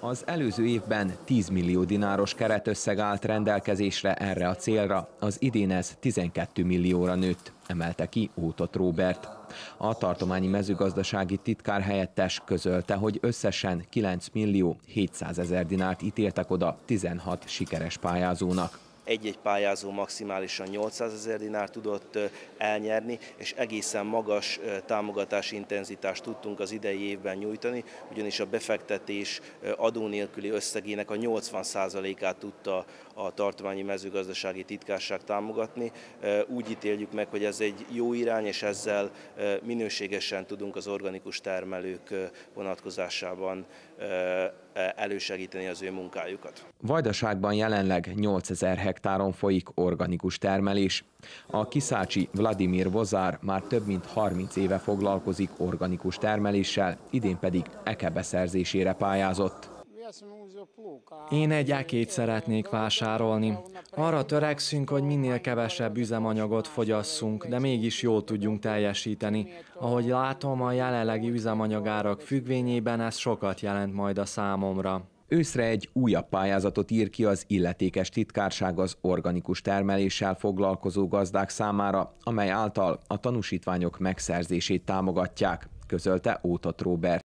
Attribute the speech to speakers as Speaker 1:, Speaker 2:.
Speaker 1: Az előző évben 10 millió dináros keretösszeg állt rendelkezésre erre a célra, az idén ez 12 millióra nőtt, emelte ki Ótot Róbert. A tartományi mezőgazdasági titkár helyettes közölte, hogy összesen 9 millió 700 ezer dinárt ítéltek oda 16 sikeres pályázónak
Speaker 2: egy-egy pályázó maximálisan 800 ezer dinár tudott elnyerni, és egészen magas támogatási intenzitást tudtunk az idei évben nyújtani, ugyanis a befektetés adó nélküli összegének a 80%-át tudta a tartományi mezőgazdasági titkárság támogatni. Úgy ítéljük meg, hogy ez egy jó irány, és ezzel minőségesen tudunk az organikus termelők vonatkozásában elősegíteni az ő munkájukat.
Speaker 1: Vajdaságban jelenleg 8000 hektáron folyik organikus termelés. A kiszácsi Vladimir Vozár már több mint 30 éve foglalkozik organikus termeléssel, idén pedig eke beszerzésére pályázott.
Speaker 3: Én egy ekét szeretnék vásárolni. Arra törekszünk, hogy minél kevesebb üzemanyagot fogyasszunk, de mégis jól tudjunk teljesíteni. Ahogy látom, a jelenlegi üzemanyagárak függvényében ez sokat jelent majd a számomra.
Speaker 1: Őszre egy újabb pályázatot ír ki az illetékes titkárság az organikus termeléssel foglalkozó gazdák számára, amely által a tanúsítványok megszerzését támogatják, közölte Ótot Robert.